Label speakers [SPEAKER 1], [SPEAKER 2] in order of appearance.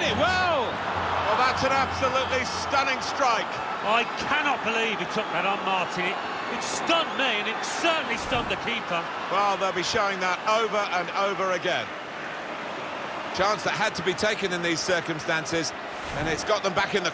[SPEAKER 1] hit it well.
[SPEAKER 2] Well, that's an absolutely stunning strike.
[SPEAKER 3] I cannot believe he took that on, Martin. It, it stunned me, and it certainly stunned the keeper.
[SPEAKER 2] Well, they'll be showing that over and over again. Chance that had to be taken in these circumstances, and it's got them back in the